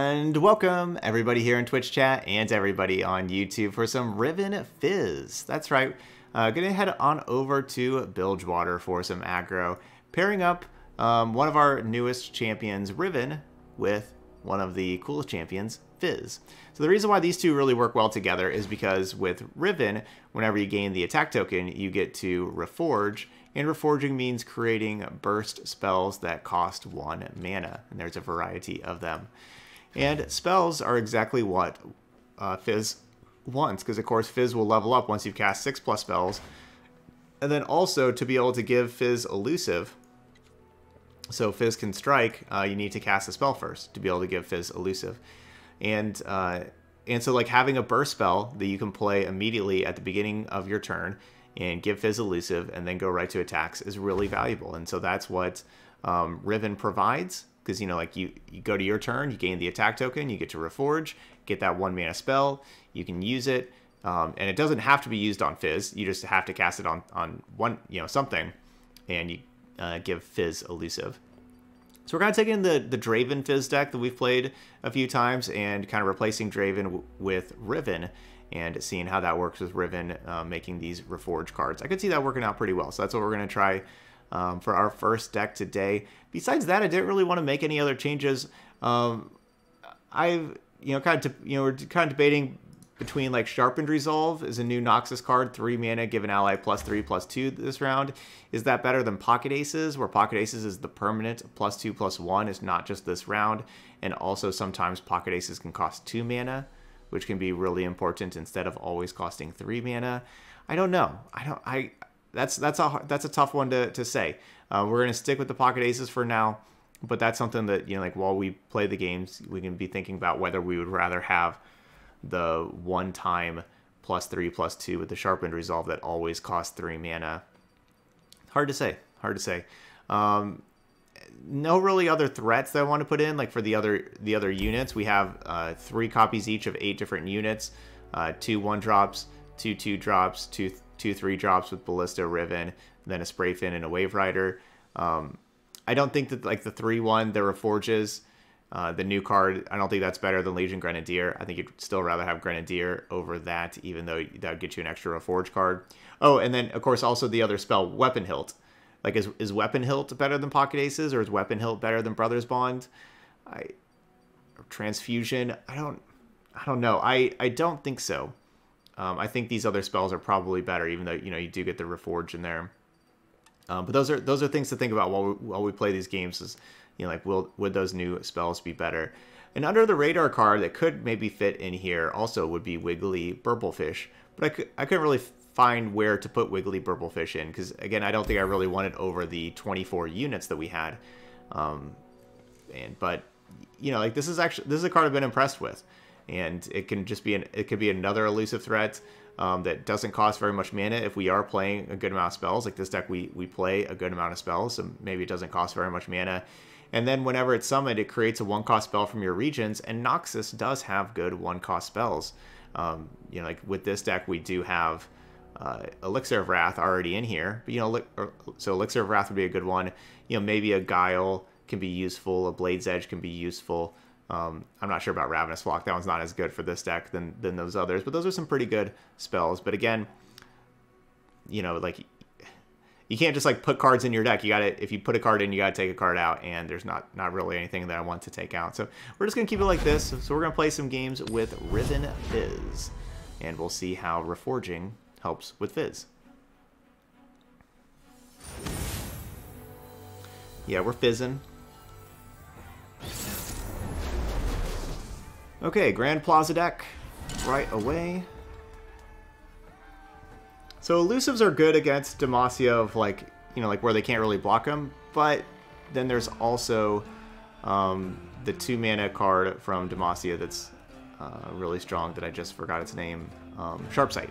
And welcome everybody here in Twitch chat and everybody on YouTube for some Riven Fizz. That's right. Uh, gonna head on over to Bilgewater for some aggro, pairing up um, one of our newest champions, Riven, with one of the coolest champions, Fizz. So the reason why these two really work well together is because with Riven, whenever you gain the attack token, you get to Reforge, and reforging means creating burst spells that cost one mana, and there's a variety of them. And spells are exactly what uh, Fizz wants, because of course Fizz will level up once you've cast 6 plus spells. And then also to be able to give Fizz elusive, so Fizz can strike, uh, you need to cast a spell first to be able to give Fizz elusive. And uh, and so like having a burst spell that you can play immediately at the beginning of your turn and give Fizz elusive and then go right to attacks is really valuable. And so that's what um, Riven provides because you know like you, you go to your turn, you gain the attack token, you get to reforge, get that one mana spell, you can use it, um, and it doesn't have to be used on Fizz. You just have to cast it on on one you know something, and you uh, give Fizz elusive. So we're kind of taking the, the Draven Fizz deck that we've played a few times and kind of replacing Draven with Riven and seeing how that works with Riven uh, making these Reforge cards. I could see that working out pretty well, so that's what we're going to try um, for our first deck today. Besides that, I didn't really want to make any other changes. Um, I've, you know, kind of, you know, we're kind of debating between like Sharpened Resolve is a new Noxus card, three mana, give an ally plus three, plus two this round. Is that better than Pocket Aces, where Pocket Aces is the permanent plus two, plus one, is not just this round. And also sometimes Pocket Aces can cost two mana, which can be really important instead of always costing three mana. I don't know. I don't, I, that's, that's a, that's a tough one to, to say. Uh, we're to stick with the Pocket Aces for now but that's something that you know like while we play the games we can be thinking about whether we would rather have the one time plus three plus two with the sharpened resolve that always costs three mana. Hard to say. Hard to say. Um, no really other threats that I want to put in. Like for the other the other units, we have uh, three copies each of eight different units. Uh, two one drops, two two drops, two two three drops with Ballista, Riven, then a Spray Fin and a Wave Rider. Um, I don't think that like the three one there were forges uh, the new card, I don't think that's better than Legion Grenadier. I think you'd still rather have Grenadier over that, even though that would get you an extra Reforge card. Oh, and then, of course, also the other spell, Weapon Hilt. Like, is, is Weapon Hilt better than Pocket Aces, or is Weapon Hilt better than Brothers Bond? I Transfusion, I don't I don't know. I, I don't think so. Um, I think these other spells are probably better, even though, you know, you do get the Reforge in there. Um, but those are those are things to think about while we, while we play these games is you know, like will would those new spells be better? An under the radar card that could maybe fit in here also would be Wiggly Burblefish, but I could I couldn't really find where to put Wiggly Burblefish in because again I don't think I really wanted over the 24 units that we had, um, and but you know like this is actually this is a card I've been impressed with, and it can just be an it could be another elusive threat. Um, that doesn't cost very much mana if we are playing a good amount of spells. Like this deck, we we play a good amount of spells, so maybe it doesn't cost very much mana. And then whenever it's summoned, it creates a one cost spell from your regions, and Noxus does have good one cost spells. Um, you know, like with this deck, we do have uh, Elixir of Wrath already in here. But, you know, so Elixir of Wrath would be a good one. You know, maybe a Guile can be useful, a Blade's Edge can be useful. Um, I'm not sure about Ravenous Flock. That one's not as good for this deck than, than those others, but those are some pretty good spells. But again, you know, like you can't just like put cards in your deck. You got to if you put a card in, you got to take a card out, and there's not not really anything that I want to take out. So we're just gonna keep it like this. So we're gonna play some games with Riven Fizz, and we'll see how reforging helps with Fizz. Yeah, we're fizzing. Okay, Grand Plaza deck right away. So elusives are good against Demacia of like, you know, like where they can't really block them, but then there's also um, the two mana card from Demacia that's uh, really strong that I just forgot its name. Um, Sharpsight.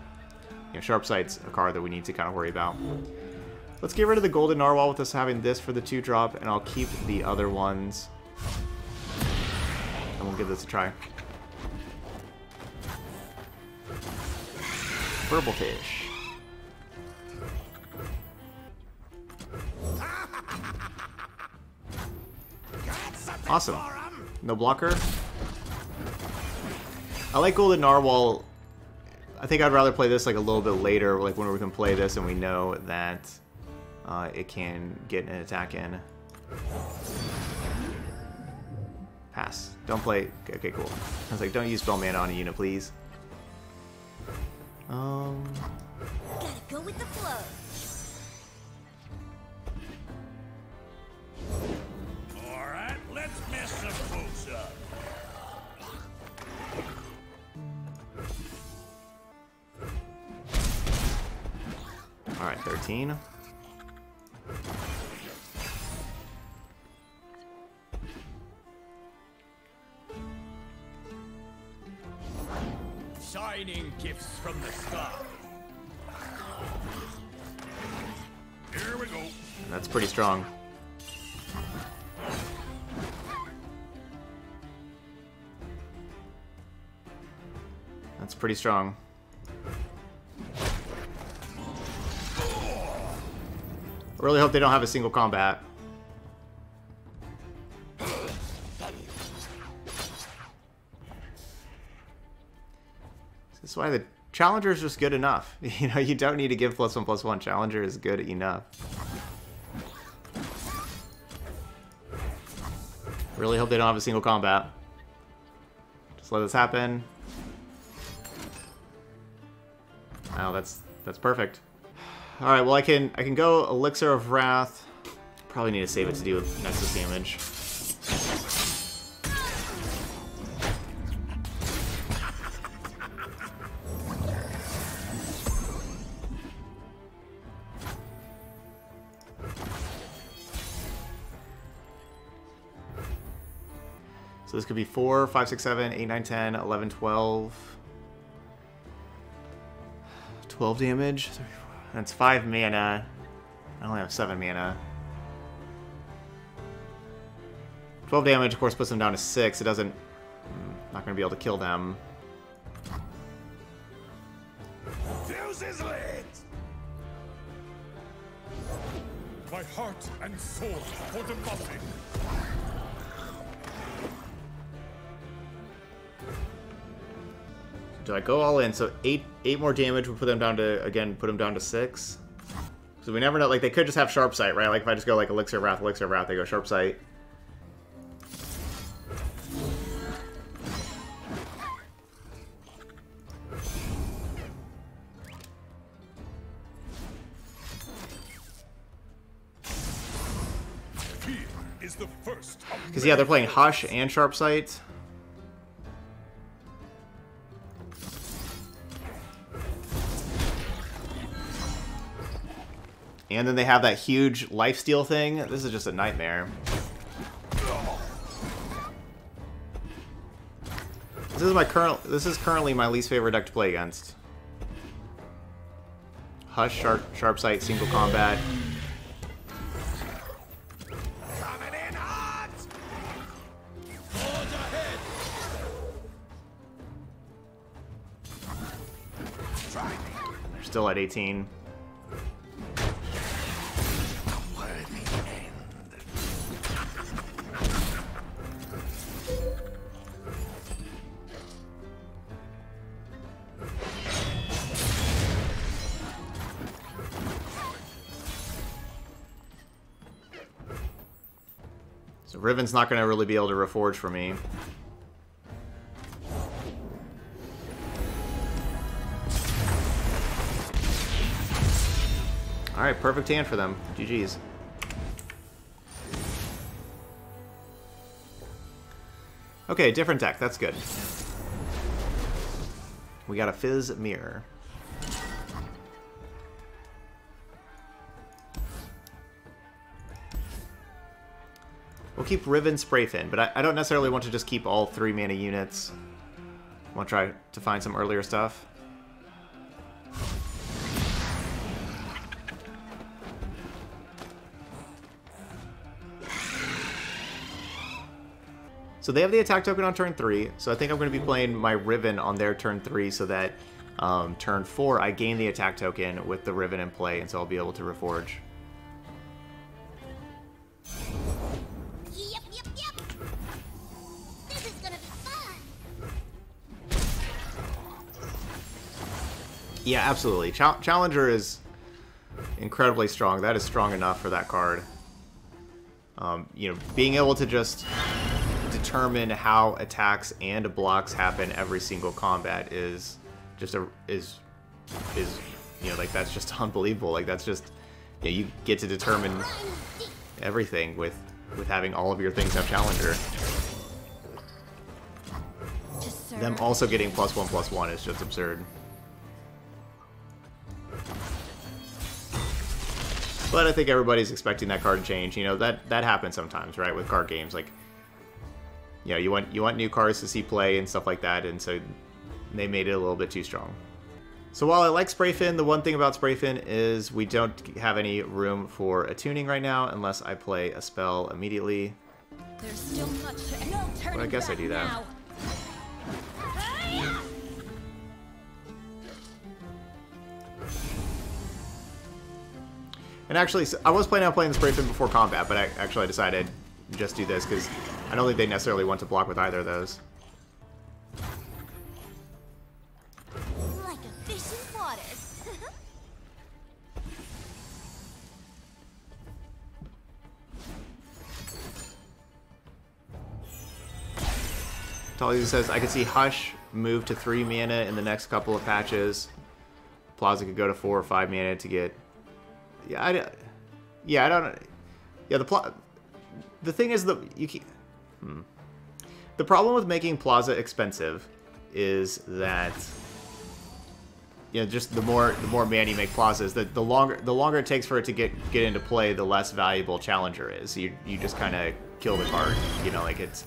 You know, Sharpsight's a card that we need to kind of worry about. Let's get rid of the Golden Narwhal with us having this for the two drop, and I'll keep the other ones. And we'll give this a try. Verbal Burblefish. Awesome. No blocker. I like Golden Narwhal. I think I'd rather play this like a little bit later, like when we can play this and we know that uh, it can get an attack in. Pass. Don't play. Okay, cool. I was like, don't use spell mana on a unit, please. Um. Gotta go with the flow. All right, 13. Shining gifts from the sky. Here we go. That's pretty strong. That's pretty strong. I really hope they don't have a single combat. This is why the Challenger is just good enough. You know, you don't need to give plus one plus one. Challenger is good enough. Really hope they don't have a single combat. Just let this happen. Wow, that's that's perfect. All right, well I can I can go Elixir of Wrath. Probably need to save it to do Nexus damage. So this could be 4, 5, 6, 7, 8, 9, 10, 11, 12. 12 damage. That's 5 mana. I only have 7 mana. 12 damage, of course, puts them down to 6. It doesn't... mm, Not going to be able to kill them. Fuse is lit. My heart and soul for the muffin. Do I go all in? So 8 eight more damage would put them down to, again, put them down to 6. So we never know, like, they could just have Sharp Sight, right? Like, if I just go, like, Elixir Wrath, Elixir Wrath, they go Sharp Sight. Fear is the first of Because, yeah, they're playing Hush and Sharp Sight. And then they have that huge lifesteal thing. This is just a nightmare. This is my current. This is currently my least favorite deck to play against. Hush, sharp, sharp sight, single combat. Still at 18. Riven's not going to really be able to reforge for me. Alright, perfect hand for them. GG's. Okay, different deck. That's good. We got a Fizz Mirror. Keep Riven Sprayfin, but I, I don't necessarily want to just keep all three mana units. I want to try to find some earlier stuff. So they have the attack token on turn 3, so I think I'm going to be playing my Riven on their turn 3 so that um, turn 4 I gain the attack token with the Riven in play, and so I'll be able to reforge. Yeah, absolutely. Chal Challenger is incredibly strong. That is strong enough for that card. Um, you know, being able to just determine how attacks and blocks happen every single combat is just a is is you know like that's just unbelievable. Like that's just you, know, you get to determine everything with with having all of your things have challenger. Them also getting plus one plus one is just absurd. But I think everybody's expecting that card to change. You know, that that happens sometimes, right, with card games. Like, you know, you want you want new cards to see play and stuff like that, and so they made it a little bit too strong. So while I like Sprayfin, the one thing about Sprayfin is we don't have any room for attuning right now unless I play a spell immediately. There's still much. No Well, I guess I do that. now. And actually, I was planning on playing the Sprayfin before combat, but I actually decided just do this because I don't think they necessarily want to block with either of those. Like a fish in water. Talia says, I could see Hush move to 3 mana in the next couple of patches. Plaza could go to 4 or 5 mana to get... Yeah, I, yeah, I don't... Yeah, the pla... The thing is that you keep... Hmm. The problem with making Plaza expensive is that... You know, just the more the more mana you make plazas, the, the longer the longer it takes for it to get get into play, the less valuable challenger is. You you just kind of kill the card. You know, like it's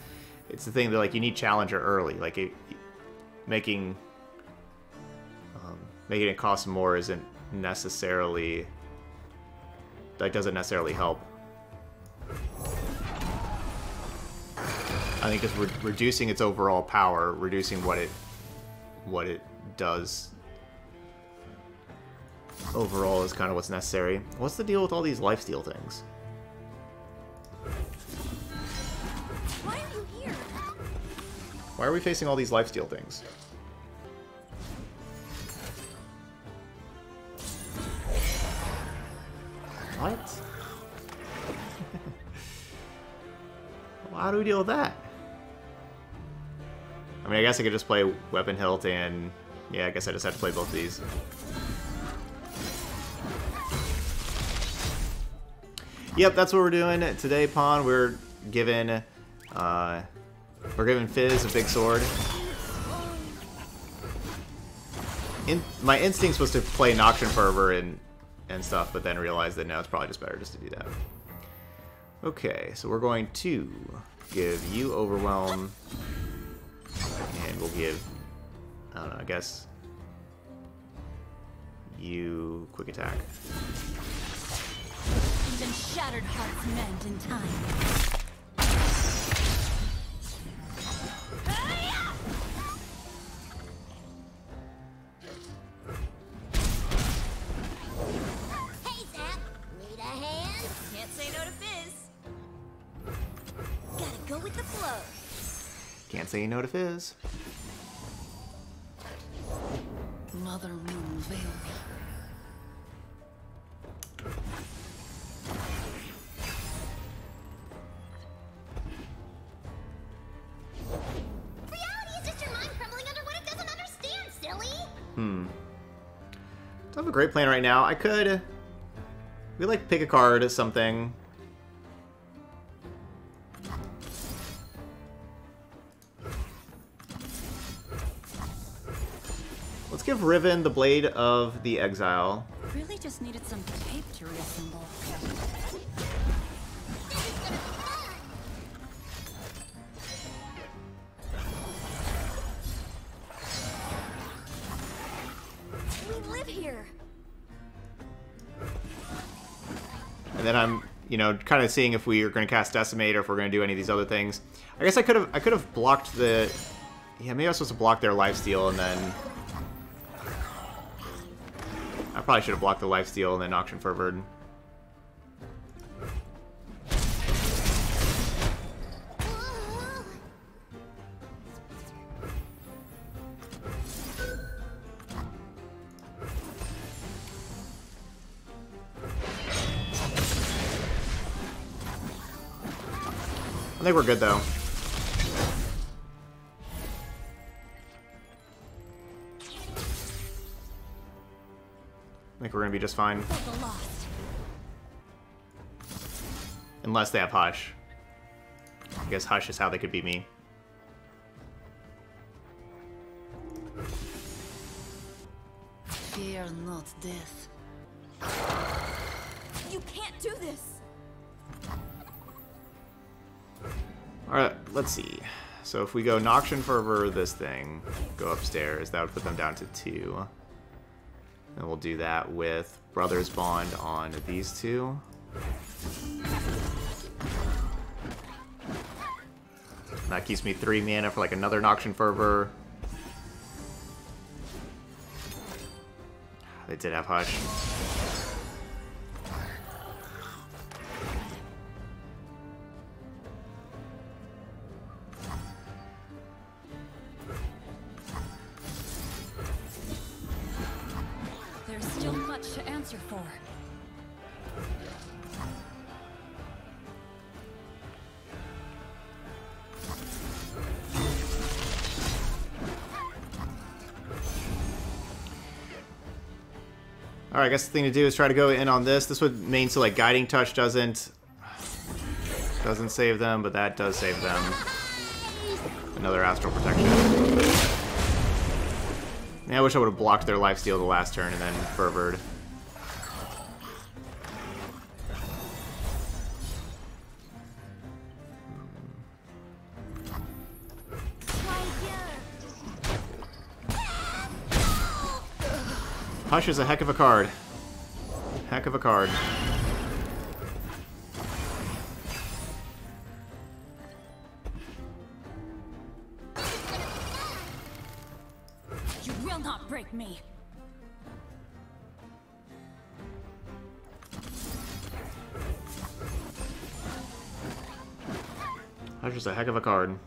it's the thing that like you need challenger early. Like it, making um, making it cost more isn't necessarily that doesn't necessarily help. I think just re reducing its overall power, reducing what it what it does overall is kind of what's necessary. What's the deal with all these lifesteal things? Why are you here? Why are we facing all these lifesteal things? Do we deal with that? I mean, I guess I could just play Weapon Hilt and... Yeah, I guess I just have to play both these. Yep, that's what we're doing today, Pawn. We're giving... Uh, we're giving Fizz a big sword. In, my instincts was to play Noxian Fervor and and stuff, but then realized that no, it's probably just better just to do that. Okay, so we're going to give you Overwhelm, and we'll give, I don't know, I guess, you Quick Attack. Even shattered hearts mend in time. Can't say no to Fizz. Mother Moon veil me. Reality is just your mind crumbling under what it doesn't understand, silly! Hmm. Don't have a great plan right now. I could... We like pick a card or something. Let's Riven the Blade of the Exile. Really just needed some tape to reassemble. We live here. And then I'm, you know, kind of seeing if we are going to cast Decimate or if we're going to do any of these other things. I guess I could have I could have blocked the... Yeah, maybe I was supposed to block their lifesteal and then... I probably should have blocked the life steal and then auction for a. I think we're good though. Think we're gonna be just fine. For the lost. Unless they have Hush. I guess Hush is how they could beat me. Fear not death. You can't do this. Alright, let's see. So if we go Noxian Fervor this thing, go upstairs, that would put them down to two. And we'll do that with Brothers Bond on these two. That keeps me three mana for like another Noxian Fervor. They did have Hush. Guess the thing to do is try to go in on this. This would mean so like Guiding Touch doesn't doesn't save them, but that does save them. Another Astral Protection. Yeah, I wish I would have blocked their life lifesteal the last turn and then fervored. Hush is a heck of a card. Heck of a card. You will not break me. Hush is a heck of a card.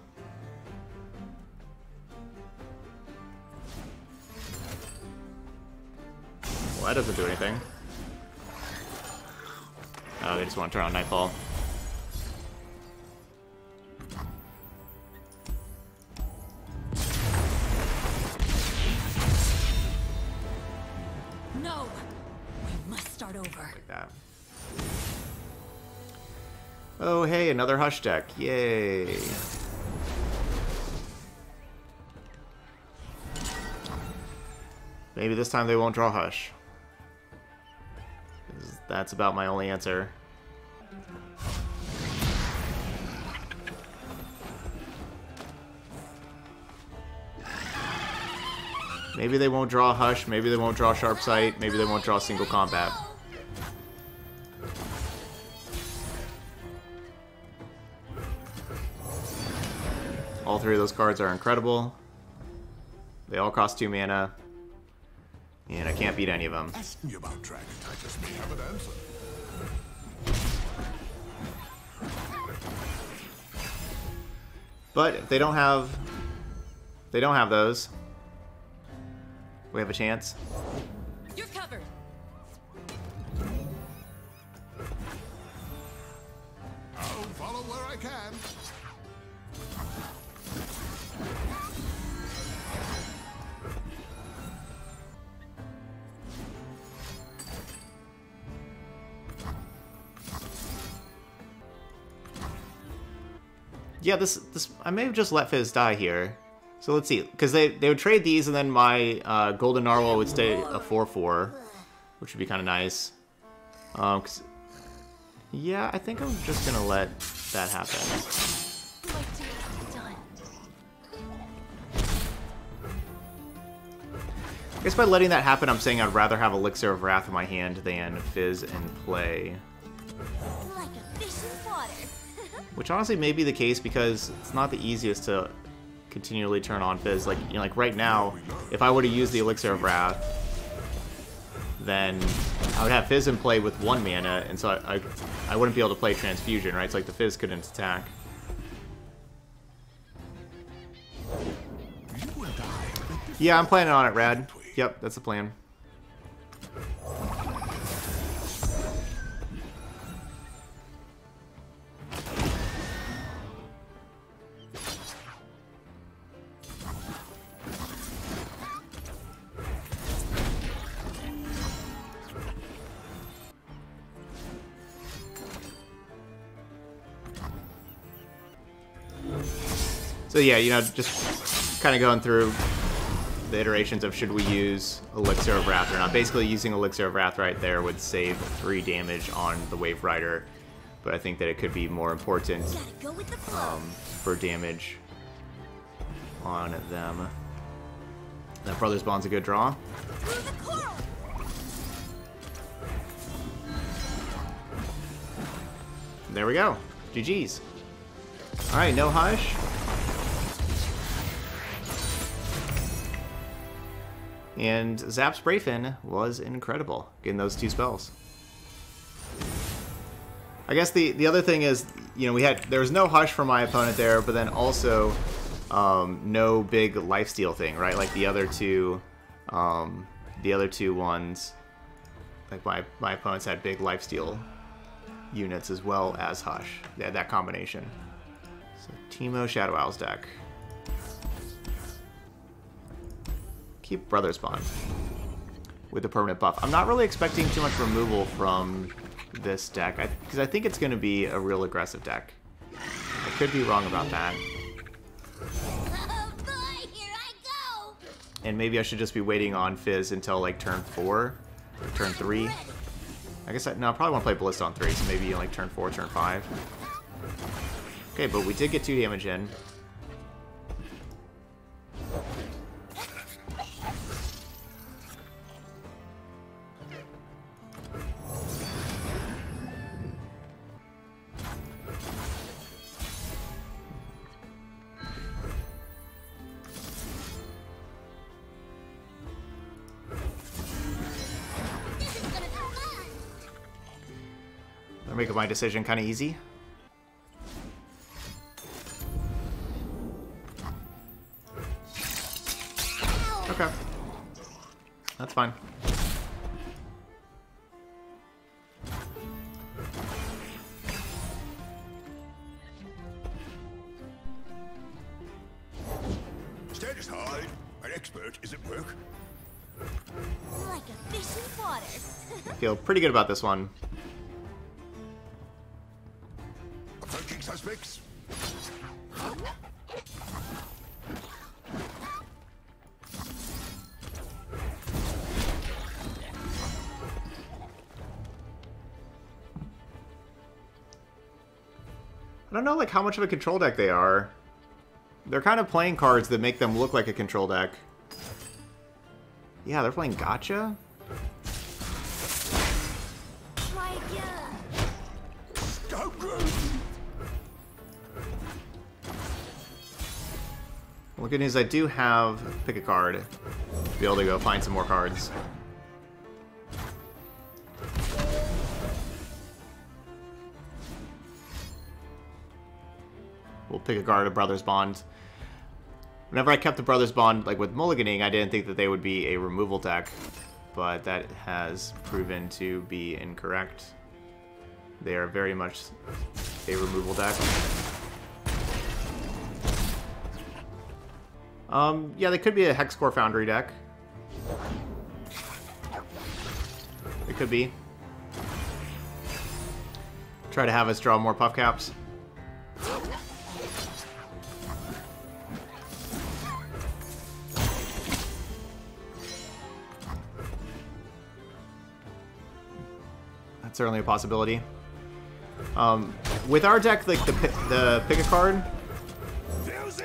Well, that doesn't do anything. Just want to turn on Nightfall. No. We must start over. Like that. Oh, hey, another Hush deck. Yay. Maybe this time they won't draw Hush. That's about my only answer. Maybe they won't draw Hush, maybe they won't draw Sharp Sight, maybe they won't draw Single Combat. All three of those cards are incredible. They all cost two mana. And I can't beat any of them. Ask me about Dragon may have an answer. But if they don't have they don't have those. We have a chance. You're covered. I'll follow where I can. Yeah, this this I may have just let Fizz die here. So let's see, because they they would trade these, and then my uh, Golden Narwhal would stay a four four, which would be kind of nice. Um, yeah, I think I'm just gonna let that happen. I guess by letting that happen, I'm saying I'd rather have Elixir of Wrath in my hand than Fizz in play. Which honestly may be the case because it's not the easiest to continually turn on Fizz. Like, you know, like right now, if I were to use the Elixir of Wrath, then I would have Fizz in play with one mana, and so I, I, I wouldn't be able to play Transfusion, right? It's like the Fizz couldn't attack. Yeah, I'm planning on it, Rad. Yep, that's the plan. So yeah, you know, just kind of going through the iterations of should we use Elixir of Wrath or not. Basically, using Elixir of Wrath right there would save 3 damage on the Wave Rider, but I think that it could be more important Gotta go with the flow. um, for damage on them. That Brothers Bond's a good draw. Through the coral. There we go. GG's. Alright, no hush. And Zap Sprayfin was incredible, getting those two spells. I guess the, the other thing is, you know, we had there was no hush for my opponent there, but then also um, no big lifesteal thing, right? Like the other two, um, the other two ones, like my my opponents had big lifesteal units as well as Hush. They had that combination. So Teemo Shadow Isles deck. Keep Brothers Bond with the permanent buff. I'm not really expecting too much removal from this deck because I, think it's going to be a real aggressive deck. I could be wrong about that. Oh boy, here I go. And maybe I should just be waiting on Fizz until like turn 4 or turn 3. I guess I, no, I probably want to play Ballista on 3, so maybe like turn 4, turn 5. Okay, but we did get 2 damage in. My decision kind of easy. Okay. That's fine. Status hide. An expert is at work. Like a fish in water. Feel pretty good about this one. Don't know like how much of a control deck they are. They're kind of playing cards that make them look like a control deck. Yeah, they're playing Gotcha? Well, good news, I do have pick a card to be able to go find some more cards. Pick a card of Brothers Bond. Whenever I kept the Brothers Bond, like with Mulliganing, I didn't think that they would be a removal deck, but that has proven to be incorrect. They are very much a removal deck. Um, yeah, they could be a Hexcore Foundry deck. It could be. Try to have us draw more Puffcaps. Certainly a possibility. Um, with our deck, like the the pick a card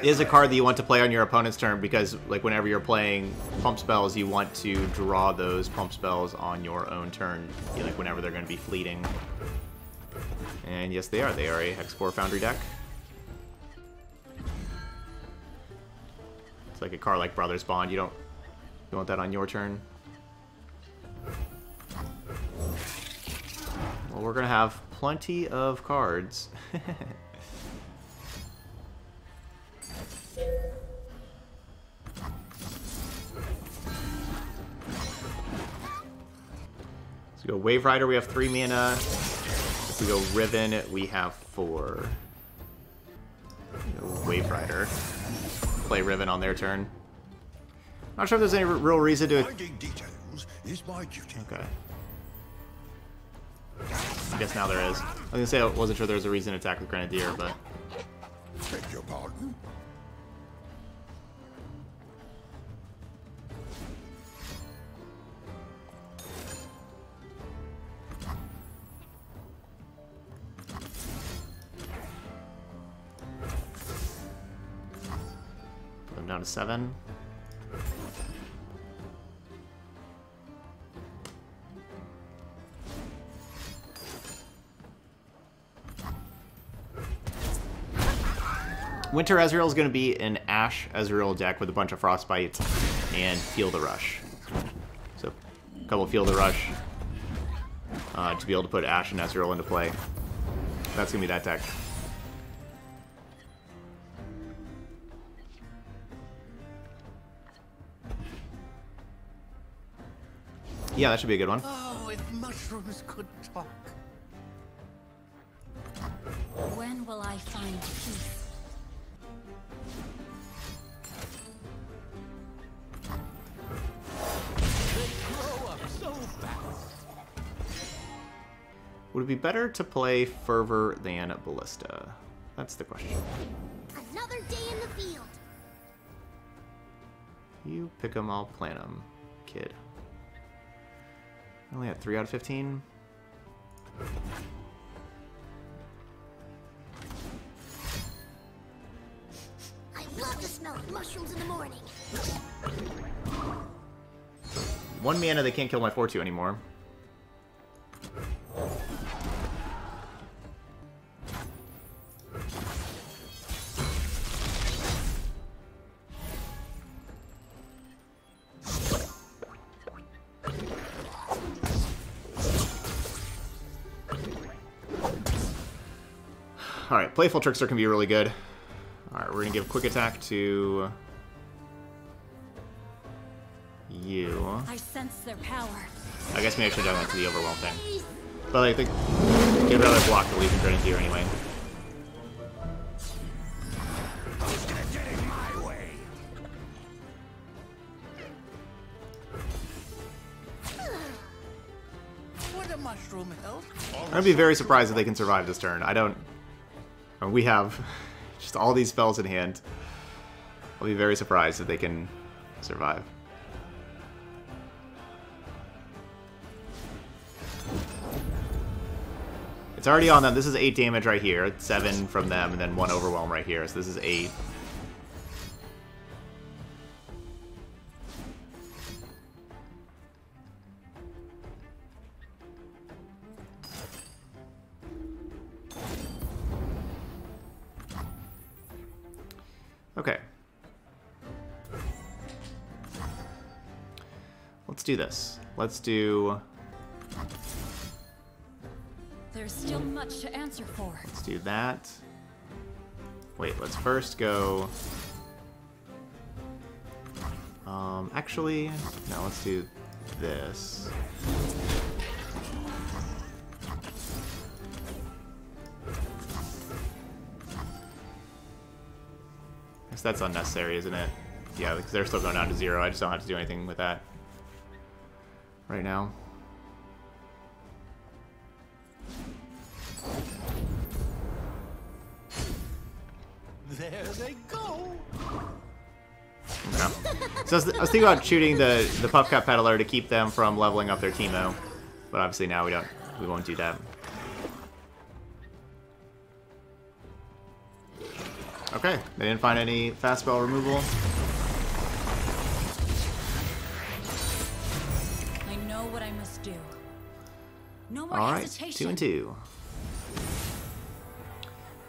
is a card that you want to play on your opponent's turn because like whenever you're playing pump spells, you want to draw those pump spells on your own turn, like whenever they're going to be fleeting. And yes, they are. They are a Hexcore Foundry deck. It's like a card like Brothers Bond. You don't you want that on your turn. Well, we're gonna have plenty of cards. Let's go Wave Rider, we have three mana. If we go Riven, we have four. Wave Rider. Play Riven on their turn. Not sure if there's any real reason to... Finding details is my duty. Okay. I guess now there is. I was gonna say I wasn't sure there was a reason to attack with Grenadier, but. Take your pardon. Go down to seven. Winter Ezreal is going to be an Ashe Ezreal deck with a bunch of Frostbites and Feel the Rush. So, a couple Feel the Rush uh, to be able to put Ashe and Ezreal into play. That's going to be that deck. Yeah, that should be a good one. Oh, if mushrooms could be better to play Fervor than Ballista? That's the question. Another day in the field. You pick 'em, I'll plant 'em, kid. Only at 3 out of 15? I love the smell of mushrooms in the morning. One mana, they can't kill my 4-2 anymore. Playful Trickster can be really good. Alright, we're gonna give a Quick Attack to... You. I sense their power. I guess maybe I should have done that to the Overwhelm thing. But I think you'd rather block the Legion Grenadier here anyway. Getting my way. Would a mushroom help? I'd be very surprised if they can survive this turn. I don't... Mean, we have just all these spells in hand. I'll be very surprised if they can survive. It's already on them. This is 8 damage right here. 7 from them, and then 1 Overwhelm right here. So this is 8. Do this. Let's do There's still much to answer for. let's do that. Wait, let's first go um actually no, let's do this. Guess that's unnecessary, isn't it? Yeah, because they're still going down to zero. I just don't have to do anything with that right now. There they go. So I was, I was thinking about shooting the the Puffcap Peddler to keep them from leveling up their Teemo, but obviously now we don't. We won't do that. Okay, they didn't find any fast spell removal. No more All right, hesitation. two and two.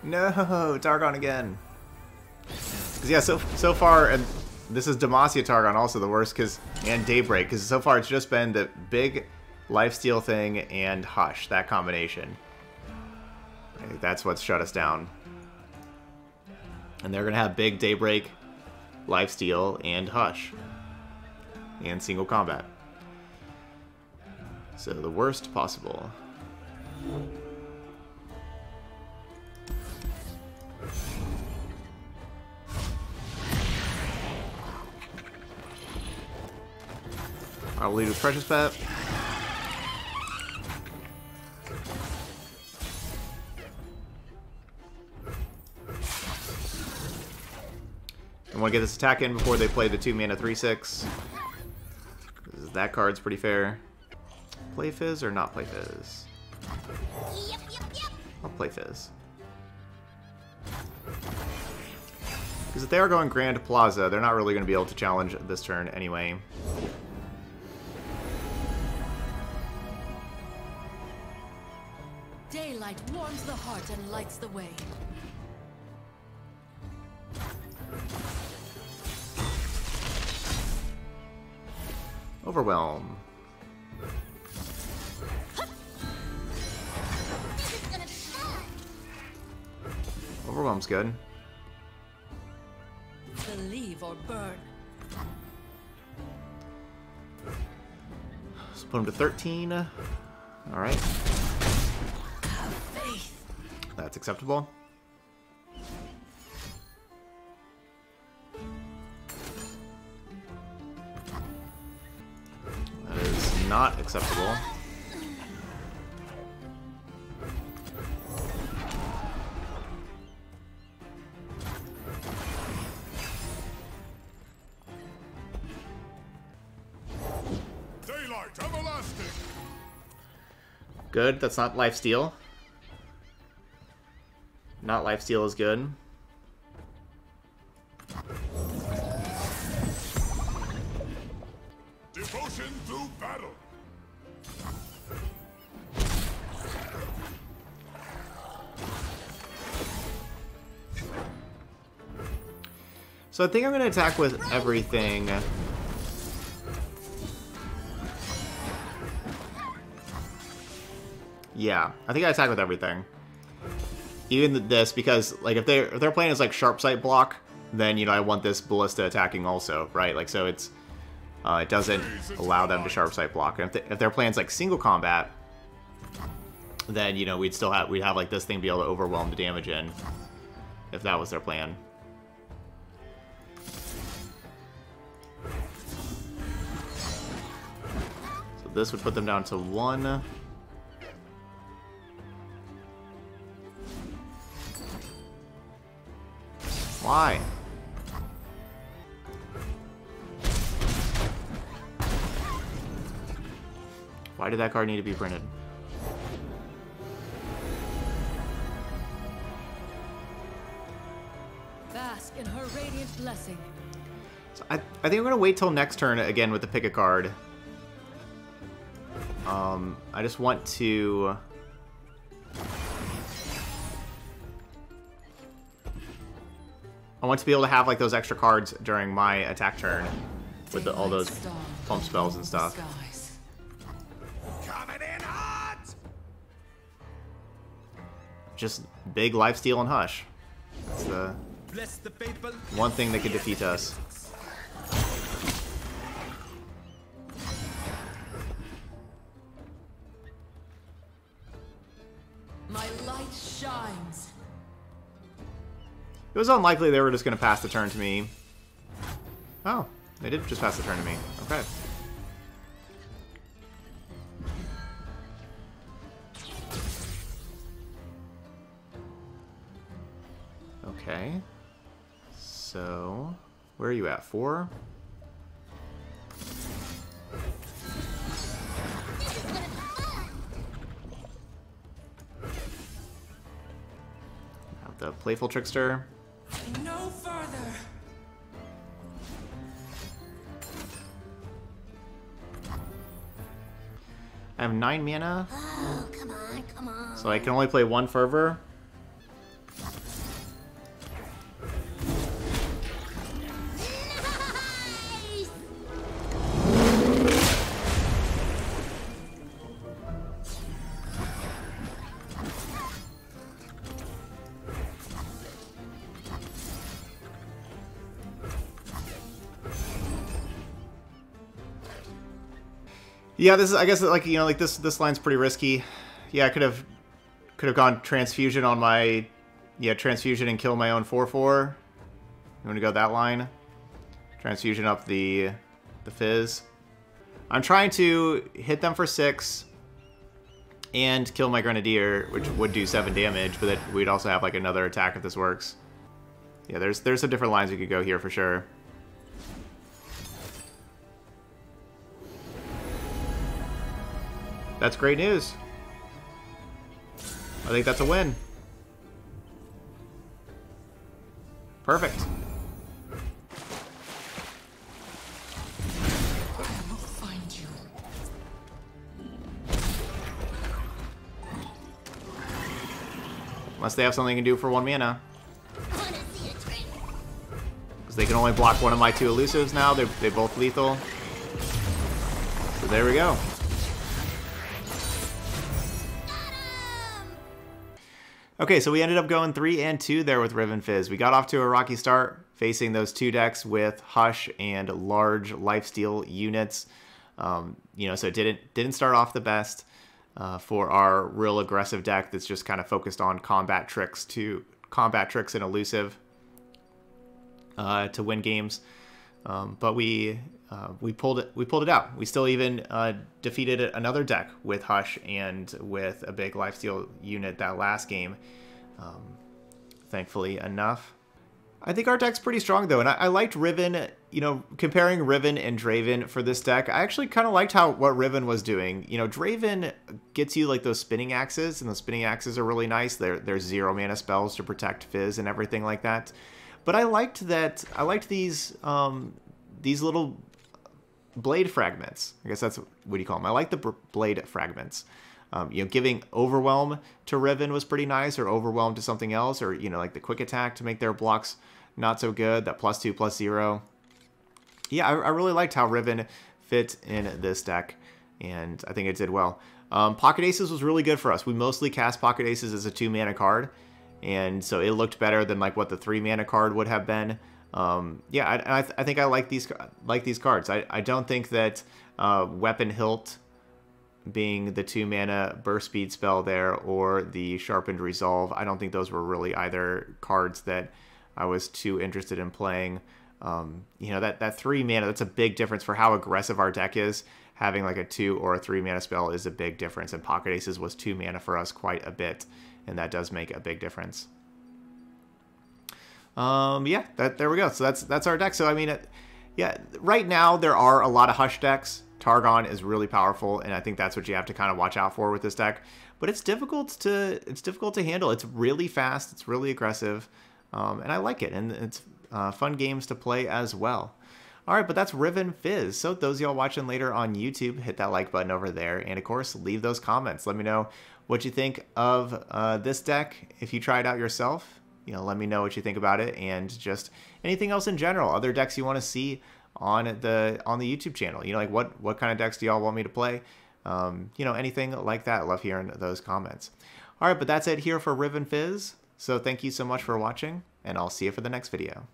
No, Targon again. 'Cause, yeah, so so far, and this is Demacia Targon also the worst, cause and Daybreak, because so far it's just been the big lifesteal thing and Hush, that combination. I think that's what's shut us down. And they're gonna have big Daybreak, lifesteal, and Hush, and single combat. So the worst possible. I'll lead with Precious Pet. I want to get this attack in before they play the 2 mana 3 6. That card's pretty fair. Play Fizz or not play Fizz? Play Fizz. Because if they are going Grand Plaza, they're not really going to be able to challenge this turn anyway. Daylight warms the heart and lights the way. Overwhelm. Overwhelm's good. Believe or burn. Let's put him to 13. Alright, that's acceptable. That is not acceptable. Good, that's not lifesteal. Not lifesteal is good. Devotion through battle. So I think I'm going to attack with everything. Yeah, I think I attack with everything. Even this, because like if they're if they're playing as like sharp sight block, then you know I want this ballista attacking also, right? Like so it's uh, it doesn't allow them to sharp sight block. And if, they, if their plan's like single combat, then you know we'd still have we'd have like this thing be able to overwhelm the damage in, if that was their plan. So this would put them down to one. Why? Why did that card need to be printed? Bask in her radiant blessing. So I, I think I'm going to wait till next turn again with the pick a card. Um, I just want to... want to be able to have like those extra cards during my attack turn with the, all those pump spells and stuff. skies. Coming in hot! Just big lifesteal and hush. That's the Bless the people. one thing that could defeat us. Was unlikely they were just going to pass the turn to me. Oh, they did just pass the turn to me. Okay. Okay. So, where are you at? Four? The Playful Trickster. Nine mana, Oh, come on, come on. so I can only play one Fervor. Yeah, this is. I guess like you know, like this. This line's pretty risky. Yeah, I could have could have gone transfusion on my yeah transfusion and kill my own four four. You want to go that line? Transfusion up the the fizz. I'm trying to hit them for six and kill my grenadier, which would do seven damage, but that we'd also have like another attack if this works. Yeah, there's there's some different lines we could go here for sure. That's great news. I think that's a win. Perfect. Unless they have something to do for one mana. Because they can only block one of my two elusives now. They're, they're both lethal. So there we go. Okay, so we ended up going 3 and 2 there with Riven Fizz. We got off to a rocky start, facing those two decks with Hush and large lifesteal units. Um, you know, so it didn't, didn't start off the best uh, for our real aggressive deck that's just kind of focused on combat tricks to combat tricks and elusive uh, to win games. Um, but we uh, we pulled it we pulled it out. We still even uh, defeated another deck with Hush and with a big lifesteal unit that last game. Um, thankfully enough. I think our deck's pretty strong though, and I, I, liked Riven. You know, comparing Riven and Draven for this deck, I actually kind of liked how what Riven was doing. You know, Draven gets you like those spinning axes, and those spinning axes are really nice. They're they're zero mana spells to protect Fizz and everything like that. But I liked that. I liked these um, these little blade fragments. I guess that's what you call them? I like the blade fragments. Um, you know, giving overwhelm to Riven was pretty nice, or overwhelm to something else, or you know, like the quick attack to make their blocks not so good. That plus two, plus zero. Yeah, I, I really liked how Riven fit in this deck, and I think it did well. Um, Pocket Aces was really good for us. We mostly cast Pocket Aces as a two mana card, and so it looked better than like what the three mana card would have been. Um, yeah, I, I, th I, think I like these like these cards. I, I don't think that uh, Weapon Hilt being the two mana burst speed spell there or the sharpened resolve. I don't think those were really either cards that I was too interested in playing. Um, you know that that three mana that's a big difference for how aggressive our deck is. Having like a two or a three mana spell is a big difference, and Pocket Aces was two mana for us quite a bit, and that does make a big difference. Um, yeah, that there we go. So that's that's our deck. So I mean, it, yeah, right now there are a lot of Hush decks. Targon is really powerful, and I think that's what you have to kind of watch out for with this deck. But it's difficult to it's difficult to handle. It's really fast. It's really aggressive, um, and I like it. And it's uh, fun games to play as well. All right, but that's Riven Fizz. So those y'all watching later on YouTube, hit that like button over there, and of course, leave those comments. Let me know what you think of uh, this deck if you try it out yourself. You know, let me know what you think about it, and just anything else in general, other decks you want to see on the on the YouTube channel. You know, like what what kind of decks do y'all want me to play? Um, you know, anything like that. I love hearing those comments. All right, but that's it here for Riven Fizz. So thank you so much for watching, and I'll see you for the next video.